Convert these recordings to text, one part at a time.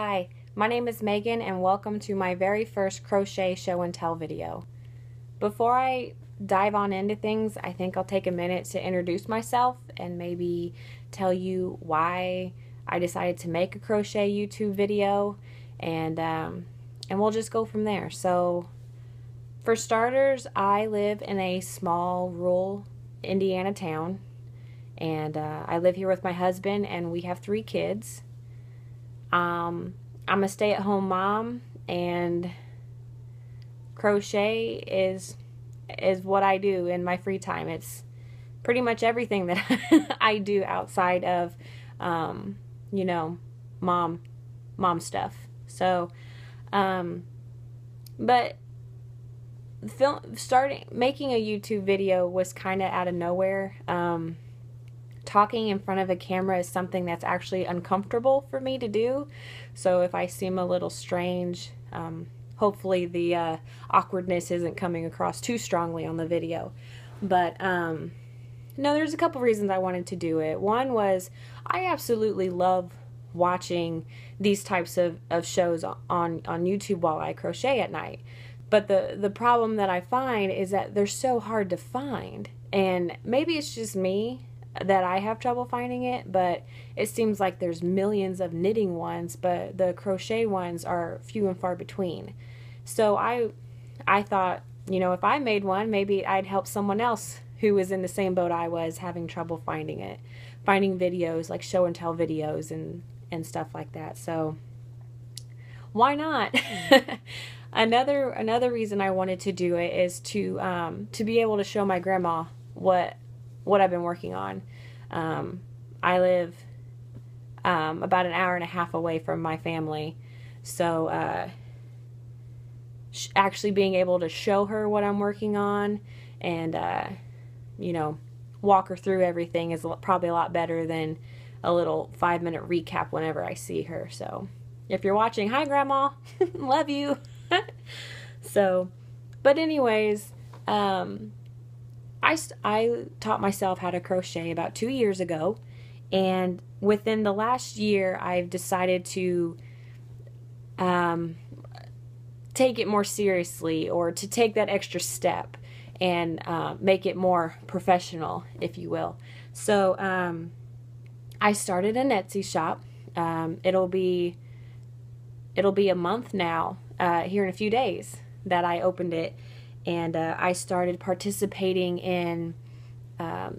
Hi, my name is Megan and welcome to my very first crochet show and tell video. Before I dive on into things, I think I'll take a minute to introduce myself and maybe tell you why I decided to make a crochet YouTube video and um, and we'll just go from there. So for starters, I live in a small rural Indiana town and uh, I live here with my husband and we have three kids um, I'm a stay at home mom, and crochet is is what I do in my free time. It's pretty much everything that I do outside of, um, you know, mom mom stuff. So, um, but film starting making a YouTube video was kind of out of nowhere. Um, talking in front of a camera is something that's actually uncomfortable for me to do. So if I seem a little strange, um, hopefully the uh, awkwardness isn't coming across too strongly on the video. But um, no, there's a couple reasons I wanted to do it. One was I absolutely love watching these types of, of shows on, on YouTube while I crochet at night. But the, the problem that I find is that they're so hard to find. And maybe it's just me that I have trouble finding it, but it seems like there's millions of knitting ones, but the crochet ones are few and far between. So I I thought, you know, if I made one, maybe I'd help someone else who was in the same boat I was having trouble finding it. Finding videos like show and tell videos and and stuff like that. So why not? another another reason I wanted to do it is to um, to be able to show my grandma what what I've been working on. Um, I live um, about an hour and a half away from my family, so uh, sh- actually being able to show her what I'm working on and uh, you know walk her through everything is probably a lot better than a little five minute recap whenever I see her. So if you're watching, hi grandma, love you. so, but anyways, um, I, I taught myself how to crochet about two years ago, and within the last year, I've decided to um, take it more seriously or to take that extra step and uh, make it more professional, if you will. So um, I started an Etsy shop. Um, it'll be it'll be a month now uh, here in a few days that I opened it and uh, I started participating in um,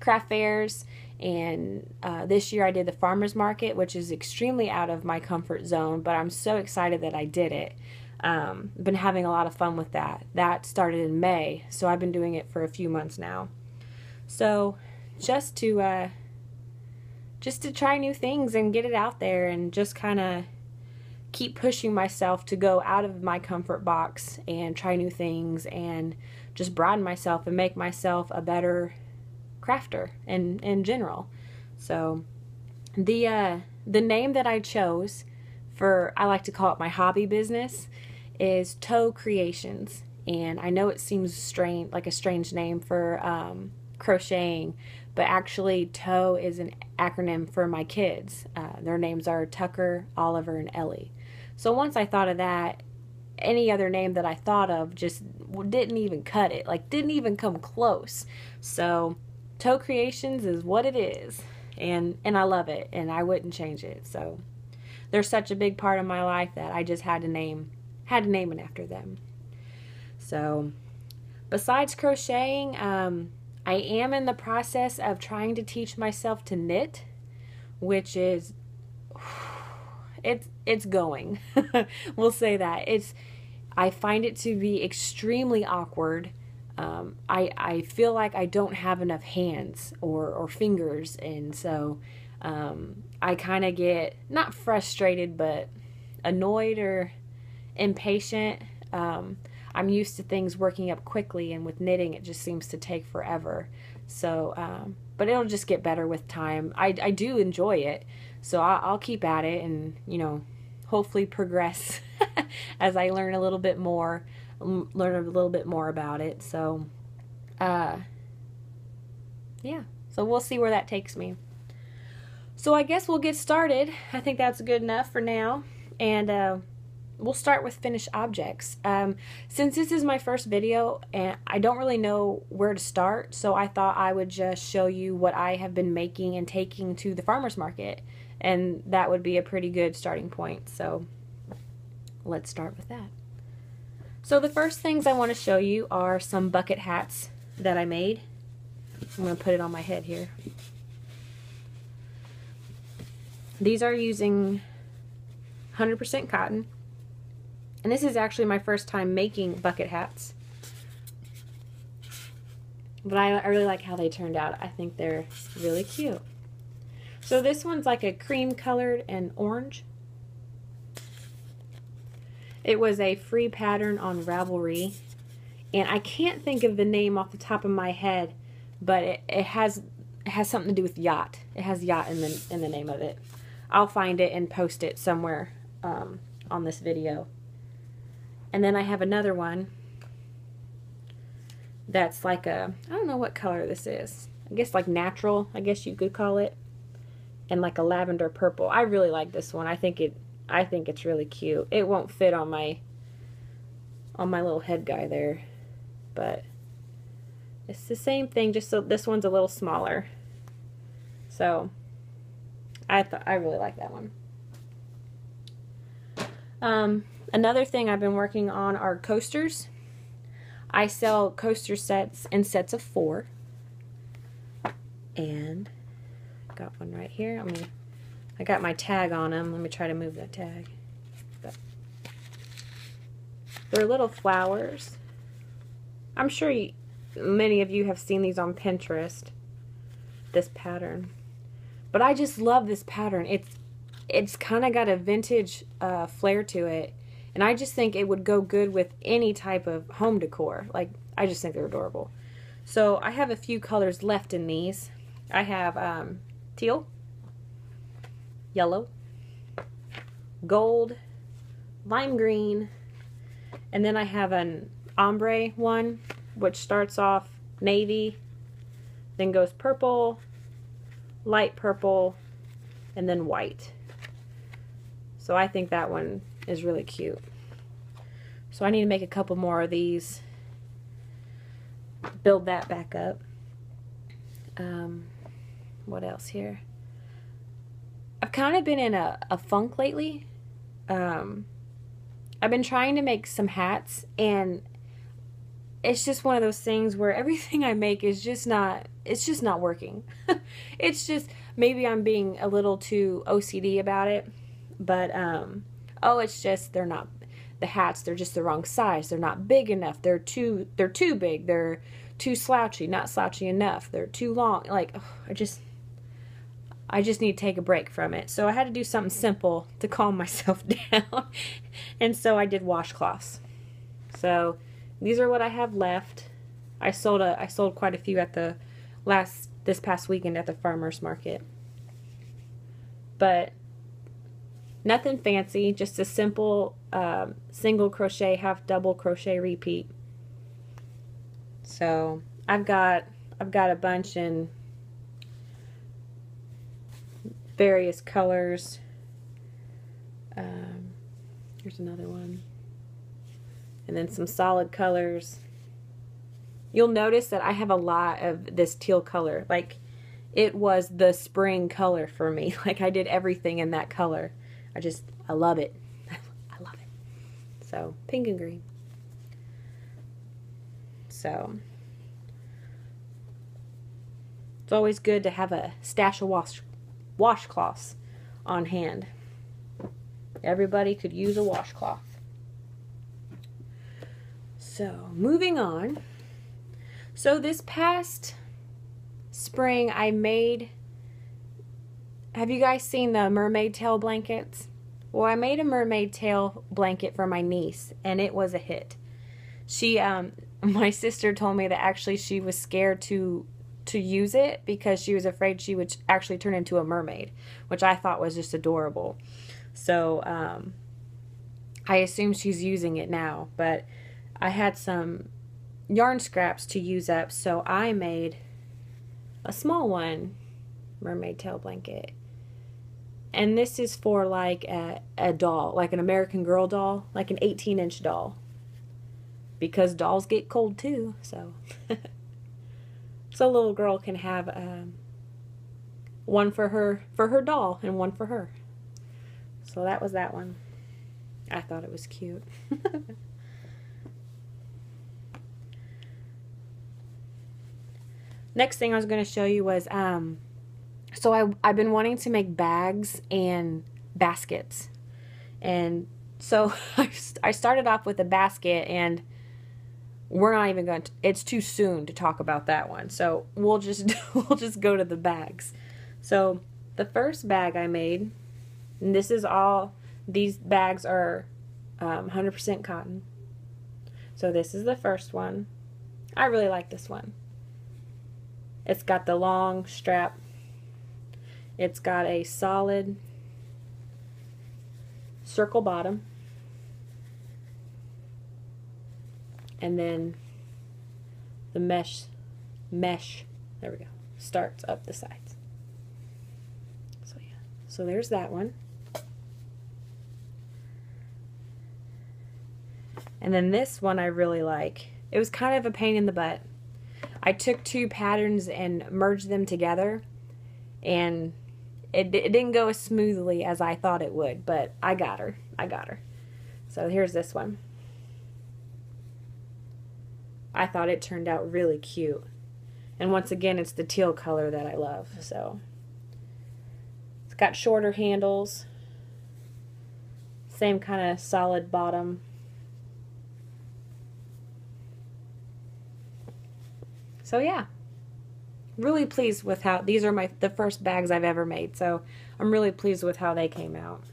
craft fairs. And uh, this year I did the farmers market, which is extremely out of my comfort zone, but I'm so excited that I did it. Um, been having a lot of fun with that. That started in May, so I've been doing it for a few months now. So just to uh, just to try new things and get it out there and just kind of keep pushing myself to go out of my comfort box and try new things and just broaden myself and make myself a better crafter in in general. So the uh, the name that I chose for I like to call it my hobby business is Toe Creations, and I know it seems strange like a strange name for um, crocheting, but actually Toe is an acronym for my kids. Uh, their names are Tucker, Oliver, and Ellie. So once I thought of that, any other name that I thought of just didn't even cut it. Like didn't even come close. So Toe Creations is what it is. And and I love it and I wouldn't change it. So they're such a big part of my life that I just had to name had to name it after them. So besides crocheting, um, I am in the process of trying to teach myself to knit, which is it's it's going. we'll say that. It's I find it to be extremely awkward. Um, I I feel like I don't have enough hands or or fingers, and so um, I kind of get not frustrated, but annoyed or impatient. Um, I'm used to things working up quickly, and with knitting, it just seems to take forever. So, um, but it'll just get better with time. I, I do enjoy it, so I'll, I'll keep at it and, you know, hopefully progress as I learn a little bit more, learn a little bit more about it. So, uh, yeah, so we'll see where that takes me. So I guess we'll get started. I think that's good enough for now. And uh, we'll start with finished objects. Um, since this is my first video and I don't really know where to start, so I thought I would just show you what I have been making and taking to the farmer's market. And that would be a pretty good starting point. So let's start with that. So the first things I want to show you are some bucket hats that I made. I'm going to put it on my head here. These are using 100% cotton. And this is actually my first time making bucket hats. But I, I really like how they turned out. I think they're really cute. So this one's like a cream colored and orange. It was a free pattern on Ravelry. And I can't think of the name off the top of my head, but it, it has it has something to do with yacht. It has yacht in the in the name of it. I'll find it and post it somewhere um, on this video. And then I have another one that's like a, I don't know what color this is. I guess like natural, I guess you could call it. And like a lavender purple. I really like this one. I think it I think it's really cute. It won't fit on my on my little head guy there. But it's the same thing, just so this one's a little smaller. So I thought I really like that one. Um, another thing I've been working on are coasters. I sell coaster sets in sets of four. And got one right here. I mean, I got my tag on them. Let me try to move that tag. But they're little flowers. I'm sure you, many of you have seen these on Pinterest. This pattern. But I just love this pattern. It's it's kind of got a vintage uh, flair to it. And I just think it would go good with any type of home decor. Like, I just think they're adorable. So I have a few colors left in these. I have um, teal, yellow, gold, lime green, and then I have an ombre one, which starts off navy, then goes purple, light purple, and then white. So I think that one is really cute. So I need to make a couple more of these. Build that back up. Um, what else here? I've kind of been in a, a funk lately. Um, I've been trying to make some hats and it's just one of those things where everything I make is just not it's just not working. it's just maybe I'm being a little too OCD about it but um, oh, it's just they're not the hats. They're just the wrong size. They're not big enough. They're too they're too big. They're too slouchy. Not slouchy enough. They're too long. Like oh, I just I just need to take a break from it. So I had to do something simple to calm myself down. and so I did washcloths. So these are what I have left. I sold a I sold quite a few at the last this past weekend at the farmers market. But Nothing fancy, just a simple um, single crochet, half double crochet repeat. So I've got I've got a bunch in various colors. Um, here's another one. And then some solid colors. You'll notice that I have a lot of this teal color. Like, it was the spring color for me. Like, I did everything in that color. I just, I love it. I love it. So, pink and green. So, it's always good to have a stash of wash washcloths on hand. Everybody could use a washcloth. So, moving on. So, this past spring, I made have you guys seen the mermaid tail blankets? Well, I made a mermaid tail blanket for my niece, and it was a hit. She, um, my sister told me that actually she was scared to to use it because she was afraid she would actually turn into a mermaid, which I thought was just adorable. So, um, I assume she's using it now, but I had some yarn scraps to use up, so I made a small one mermaid tail blanket and this is for like a, a doll, like an American Girl doll, like an 18 inch doll. Because dolls get cold too, so. so a little girl can have um, one for her for her doll and one for her. So that was that one. I thought it was cute. Next thing I was going to show you was um, so I, I've been wanting to make bags and baskets. And so I started off with a basket and we're not even going to it's too soon to talk about that one. So we'll just we'll just go to the bags. So the first bag I made and this is all these bags are um, 100% cotton. So this is the first one. I really like this one. It's got the long strap it's got a solid circle bottom. And then the mesh, mesh, there we go, starts up the sides. So yeah, so there's that one. And then this one I really like. It was kind of a pain in the butt. I took two patterns and merged them together and it, it didn't go as smoothly as I thought it would, but I got her. I got her. So here's this one. I thought it turned out really cute. And once again, it's the teal color that I love. So it's got shorter handles. Same kind of solid bottom. So yeah really pleased with how these are my the first bags I've ever made. So I'm really pleased with how they came out.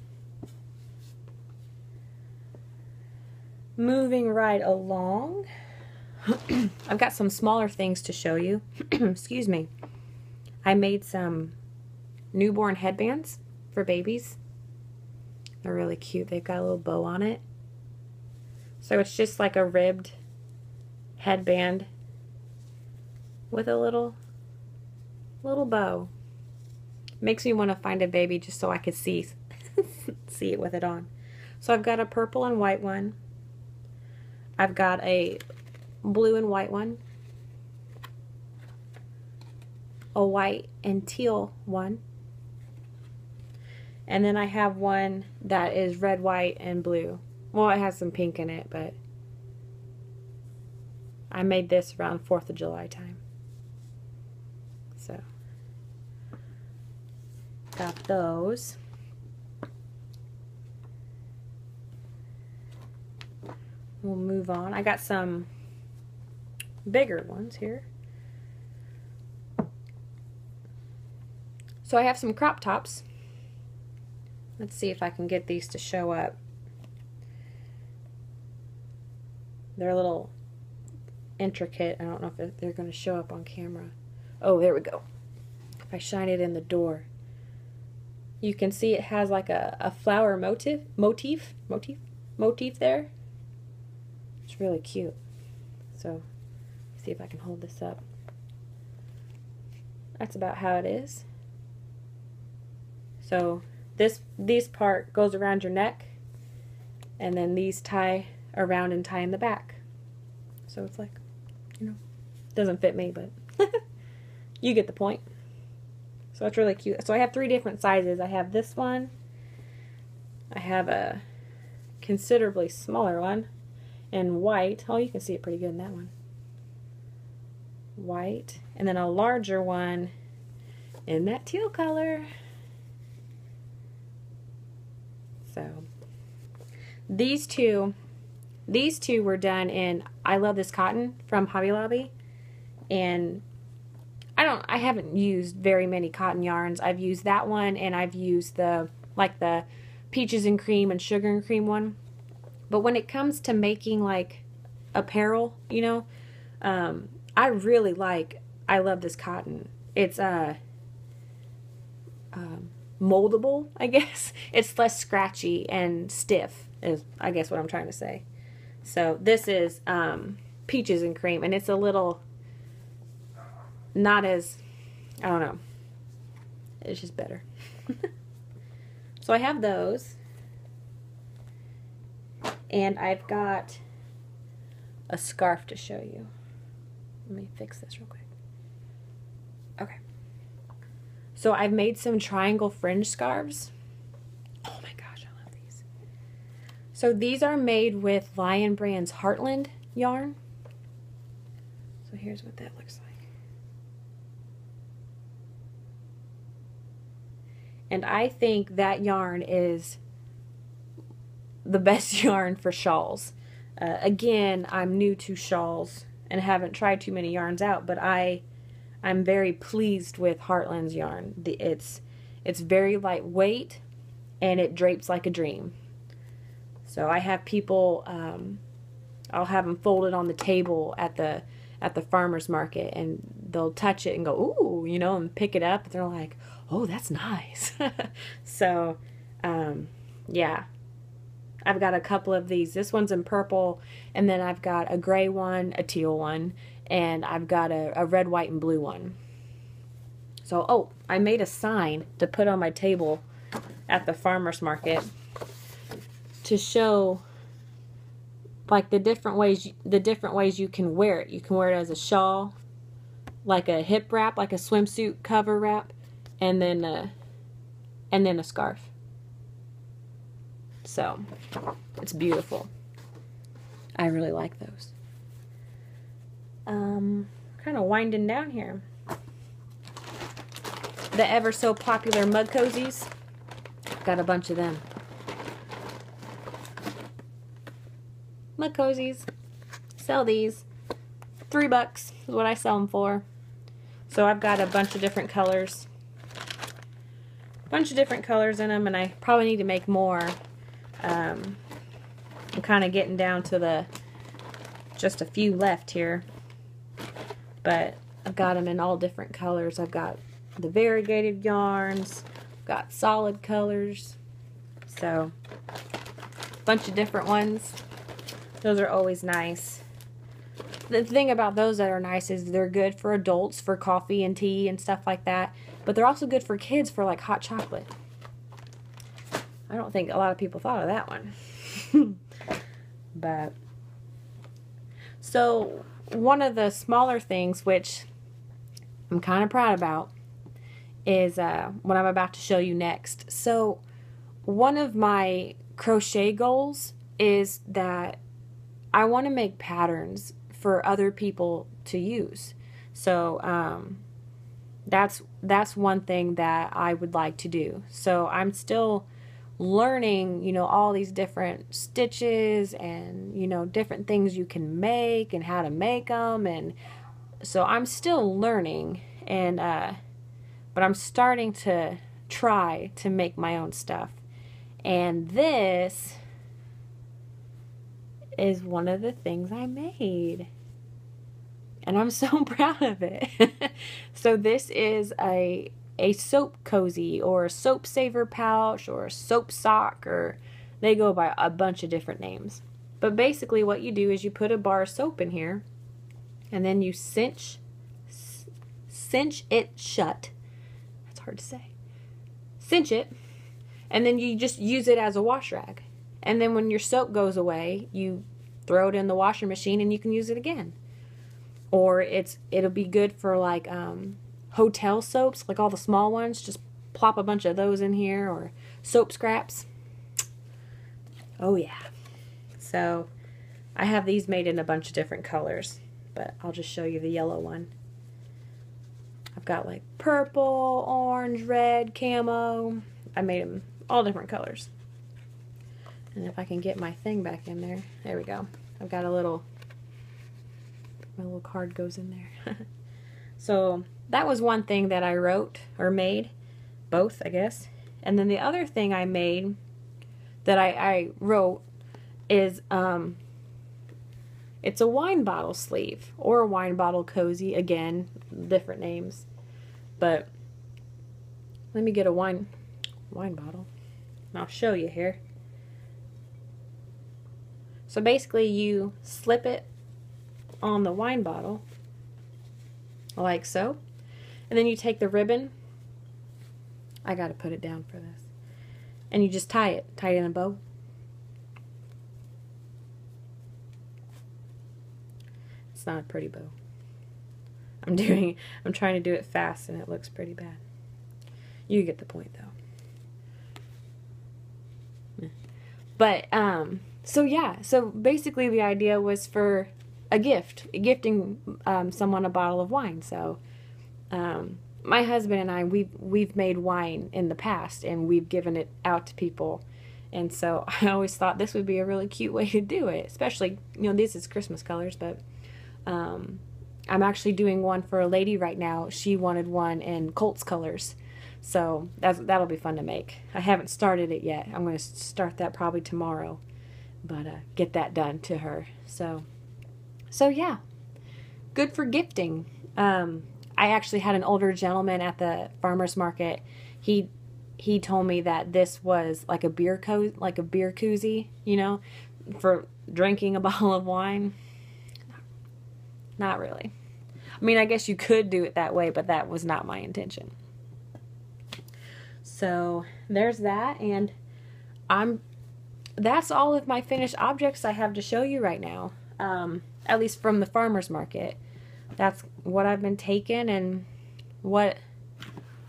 Moving right along. I've got some smaller things to show you. Excuse me. I made some newborn headbands for babies. They're really cute. They've got a little bow on it. So it's just like a ribbed headband with a little little bow. Makes me want to find a baby just so I could see see it with it on. So I've got a purple and white one. I've got a blue and white one. A white and teal one. And then I have one that is red, white, and blue. Well, it has some pink in it, but I made this around 4th of July time. So got those. We'll move on. I got some bigger ones here. So I have some crop tops. Let's see if I can get these to show up. They're a little intricate. I don't know if they're going to show up on camera. Oh, there we go. If I shine it in the door you can see it has like a, a flower motif motif motif motif there. It's really cute. So see if I can hold this up. That's about how it is. So this these part goes around your neck and then these tie around and tie in the back. So it's like you know doesn't fit me but you get the point so it's really cute. So I have three different sizes. I have this one. I have a considerably smaller one in white. Oh, you can see it pretty good in that one. White. And then a larger one in that teal color. So these two, these two were done in I Love This Cotton from Hobby Lobby. And I don't I haven't used very many cotton yarns. I've used that one and I've used the like the peaches and cream and sugar and cream one. But when it comes to making like apparel, you know, um, I really like I love this cotton. It's uh um, moldable, I guess. It's less scratchy and stiff is I guess what I'm trying to say. So this is um, peaches and cream and it's a little not as, I don't know. It's just better. So I have those. And I've got a scarf to show you. Let me fix this real quick. Okay. So I've made some triangle fringe scarves. Oh my gosh, I love these. So these are made with Lion Brand's Heartland yarn. So here's what that looks like. And I think that yarn is the best yarn for shawls. Uh, again, I'm new to shawls and haven't tried too many yarns out, but I I'm very pleased with Heartland's yarn. The, it's it's very lightweight and it drapes like a dream. So I have people um, I'll have them folded on the table at the at the farmers market and they'll touch it and go ooh, you know, and pick it up and they're like, "Oh, that's nice." so um, yeah, I've got a couple of these. This one's in purple, and then I've got a gray one, a teal one, and I've got a, a red, white, and blue one. So, oh, I made a sign to put on my table at the farmer's market to show like the different ways the different ways you can wear it. You can wear it as a shawl, like a hip wrap, like a swimsuit cover wrap, and then a, and then a scarf. So it's beautiful. I really like those. Um, kind of winding down here. The ever so popular mug cozies. Got a bunch of them. Mug cozies. Sell these. Three bucks is what I sell them for. So I've got a bunch of different colors. Bunch of different colors in them, and I probably need to make more um, I'm kind of getting down to the just a few left here. But I've got them in all different colors. I've got the variegated yarns, got solid colors. So, a bunch of different ones. Those are always nice. The thing about those that are nice is they're good for adults for coffee and tea and stuff like that. But they're also good for kids for like hot chocolate. I don't think a lot of people thought of that one. but so one of the smaller things which I'm kind of proud about is uh, what I'm about to show you next. So one of my crochet goals is that I want to make patterns for other people to use. So um, that's that's one thing that I would like to do. So I'm still learning, you know, all these different stitches and, you know, different things you can make and how to make them. And so I'm still learning and, uh, but I'm starting to try to make my own stuff. And this is one of the things I made. And I'm so proud of it. so this is a a soap cozy or a soap saver pouch or a soap sock or they go by a bunch of different names. But basically what you do is you put a bar of soap in here and then you cinch cinch it shut. That's hard to say. Cinch it and then you just use it as a wash rag. And then when your soap goes away, you throw it in the washing machine and you can use it again. Or it's it'll be good for like um hotel soaps, like all the small ones, just plop a bunch of those in here or soap scraps. Oh yeah. So I have these made in a bunch of different colors, but I'll just show you the yellow one. I've got like purple, orange, red, camo. I made them all different colors. And if I can get my thing back in there, there we go. I've got a little, my little card goes in there. so that was one thing that I wrote or made, both, I guess. And then the other thing I made that I, I wrote is um, it's a wine bottle sleeve or a wine bottle cozy. Again, different names. But let me get a wine wine bottle. And I'll show you here. So basically you slip it on the wine bottle like so. And then you take the ribbon. I got to put it down for this. and you just tie it, tie it in a bow. It's not a pretty bow. I'm doing, I'm trying to do it fast and it looks pretty bad. You get the point though. But, um, so yeah, so basically the idea was for a gift, gifting um, someone a bottle of wine. So, um, my husband and I we've we've made wine in the past and we've given it out to people. And so I always thought this would be a really cute way to do it, especially you know this is Christmas colors, but um, I'm actually doing one for a lady right now. She wanted one in Colts colors, so that's that'll be fun to make. I haven't started it yet. I'm going to start that probably tomorrow, but uh, get that done to her. So, so yeah, good for gifting. Um, I actually had an older gentleman at the farmers market. He he told me that this was like a beer co like a beer koozie, you know, for drinking a bottle of wine. Not really. I mean, I guess you could do it that way, but that was not my intention. So, there's that and I'm that's all of my finished objects I have to show you right now. Um, at least from the farmers market that's what I've been taking and what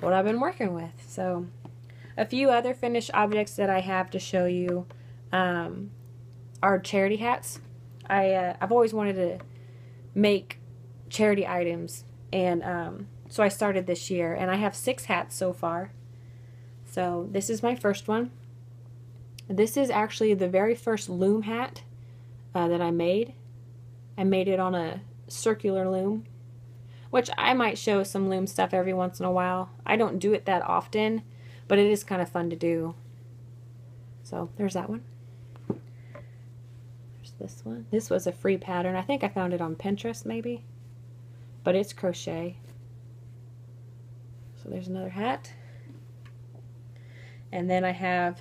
what I've been working with. So a few other finished objects that I have to show you um, are charity hats. I uh, I've always wanted to make charity items and um, so I started this year and I have six hats so far. So this is my first one. This is actually the very first loom hat uh, that I made. I made it on a circular loom, which I might show some loom stuff every once in a while. I don't do it that often, but it is kind of fun to do. So there's that one. There's this one. This was a free pattern. I think I found it on Pinterest maybe, but it's crochet. So there's another hat. And then I have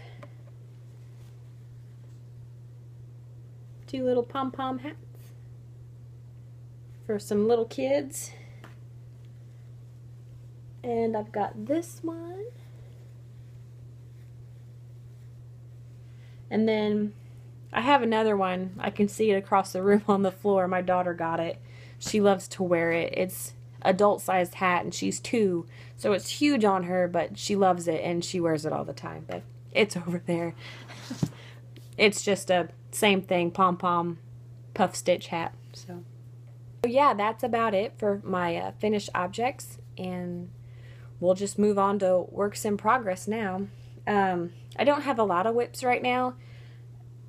two little pom-pom hats for some little kids. And I've got this one. And then I have another one. I can see it across the room on the floor. My daughter got it. She loves to wear it. It's adult sized hat and she's two. So it's huge on her, but she loves it and she wears it all the time. But it's over there. it's just a same thing, pom pom puff stitch hat. So yeah, that's about it for my uh, finished objects, and we'll just move on to works in progress now. Um, I don't have a lot of WIPs right now.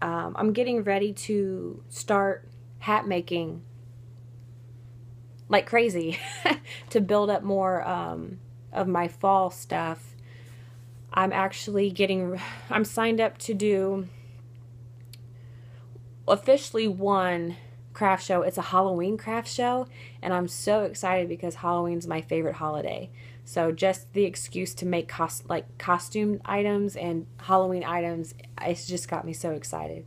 Um, I'm getting ready to start hat making like crazy to build up more um, of my fall stuff. I'm actually getting, I'm signed up to do officially one craft show. It's a Halloween craft show, and I'm so excited because Halloween's my favorite holiday. So just the excuse to make cost like costume items and Halloween items, it's just got me so excited.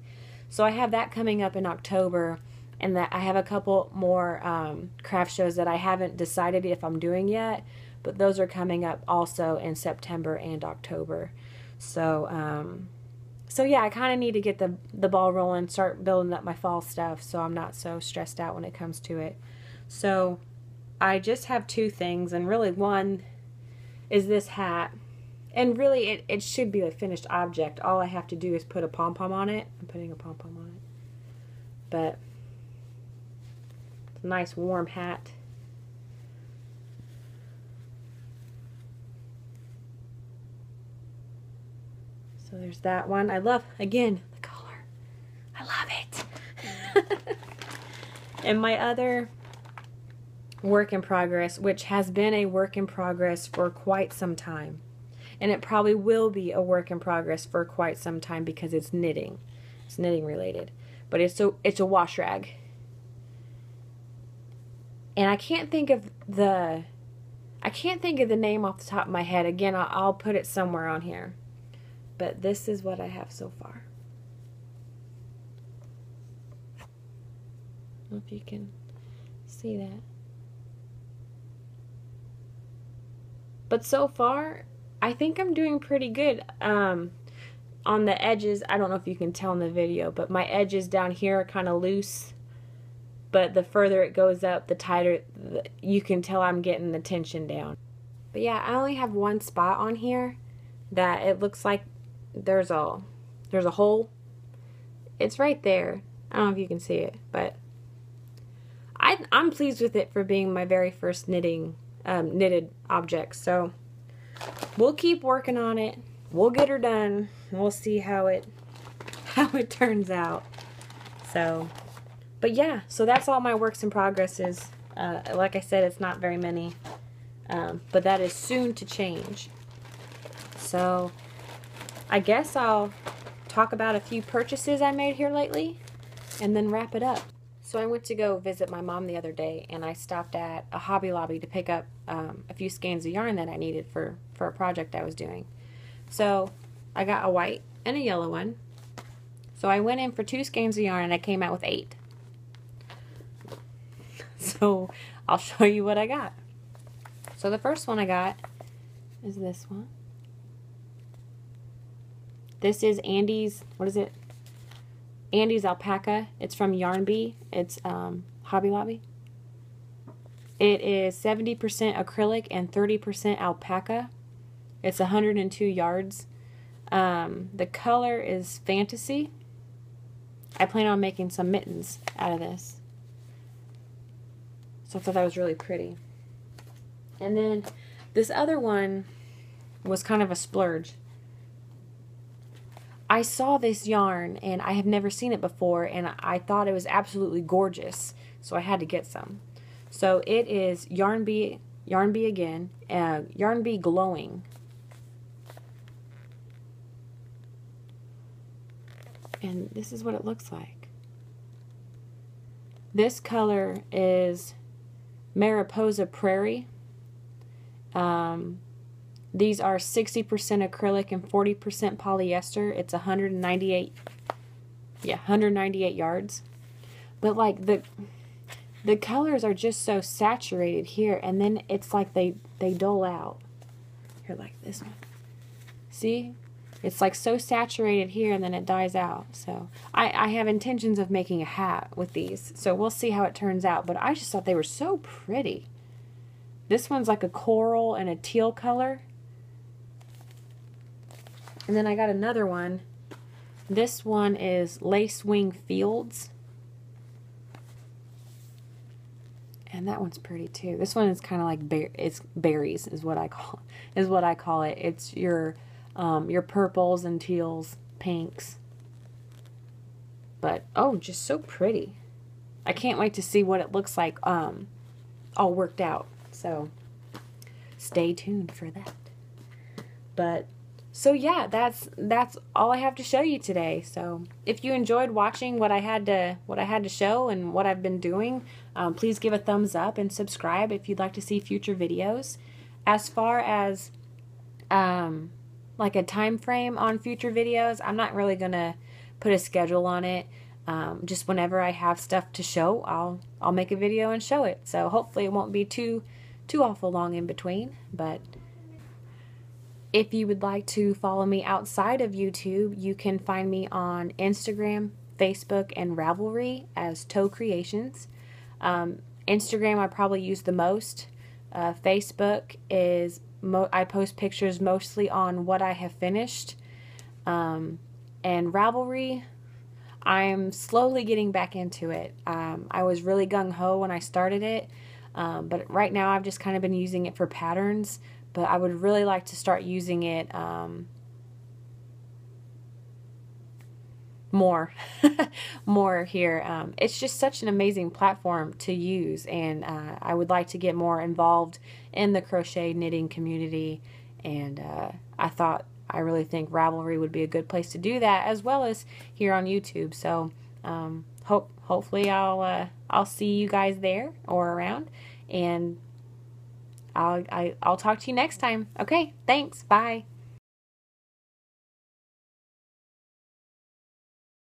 So I have that coming up in October, and that I have a couple more um, craft shows that I haven't decided if I'm doing yet, but those are coming up also in September and October. So um, so yeah, I kind of need to get the the ball rolling, start building up my fall stuff, so I'm not so stressed out when it comes to it. So I just have two things, and really one is this hat, and really it it should be a finished object. All I have to do is put a pom pom on it. I'm putting a pom pom on it, but it's a nice warm hat. So there's that one. I love, again, the color. I love it. and my other work in progress, which has been a work in progress for quite some time. And it probably will be a work in progress for quite some time because it's knitting. It's knitting related. But it's a, it's a wash rag. And I can't think of the I can't think of the name off the top of my head. Again, I'll, I'll put it somewhere on here. But this is what I have so far. Know if you can see that. But so far, I think I'm doing pretty good. Um, on the edges, I don't know if you can tell in the video, but my edges down here are kind of loose. But the further it goes up, the tighter you can tell I'm getting the tension down. But yeah, I only have one spot on here that it looks like there's a there's a hole. It's right there. I don't know if you can see it, but I I'm pleased with it for being my very first knitting um, knitted object. So we'll keep working on it. We'll get her done. We'll see how it how it turns out. So, but yeah, so that's all my works in progresses. Uh, like I said, it's not very many, um, but that is soon to change. So, I guess I'll talk about a few purchases I made here lately and then wrap it up. So I went to go visit my mom the other day, and I stopped at a Hobby Lobby to pick up um, a few skeins of yarn that I needed for for a project I was doing. So I got a white and a yellow one. So I went in for two skeins of yarn, and I came out with eight. So I'll show you what I got. So the first one I got is this one. This is Andy's, what is it? Andy's Alpaca. It's from Yarnbee. It's um, Hobby Lobby. It is 70% acrylic and 30% alpaca. It's 102 yards. Um, the color is fantasy. I plan on making some mittens out of this. So I thought that was really pretty. And then this other one was kind of a splurge. I saw this yarn and I have never seen it before and I thought it was absolutely gorgeous. So I had to get some. So it is Yarn Bee, Yarn Bee again, uh, Yarn Bee Glowing. And this is what it looks like. This color is Mariposa Prairie. Um, these are 60% acrylic and 40% polyester. It's 198 yeah, 198 yards. But like the the colors are just so saturated here and then it's like they they dull out. Here like this one. See? It's like so saturated here and then it dies out. So I, I have intentions of making a hat with these. So we'll see how it turns out. But I just thought they were so pretty. This one's like a coral and a teal color. And then I got another one. This one is Lacewing Fields. And that one's pretty too. This one is kind of like bear, it's berries is what I call is what I call it. It's your um, your purples and teals, pinks. But oh, just so pretty. I can't wait to see what it looks like um, all worked out. So stay tuned for that. But so yeah, that's that's all I have to show you today. So if you enjoyed watching what I had to what I had to show and what I've been doing, um, please give a thumbs up and subscribe if you'd like to see future videos. As far as um, like a time frame on future videos, I'm not really gonna put a schedule on it. Um, just whenever I have stuff to show, I'll I'll make a video and show it. So hopefully it won't be too too awful long in between, but. If you would like to follow me outside of YouTube, you can find me on Instagram, Facebook, and Ravelry as Toe Creations. Um, Instagram I probably use the most. Uh, Facebook is mo- I post pictures mostly on what I have finished. Um, and Ravelry, I'm slowly getting back into it. Um, I was really gung ho when I started it, um, but right now I've just kind of been using it for patterns but I would really like to start using it um, more more here. Um, it's just such an amazing platform to use and uh, i would like to get more involved in the crochet knitting community and uh, i thought i really think ravelry would be a good place to do that as well as here on youtube. So um, hope hopefully i'll uh, i'll see you guys there or around and I'll, I, i will talk to you next time. Okay, thanks. Bye.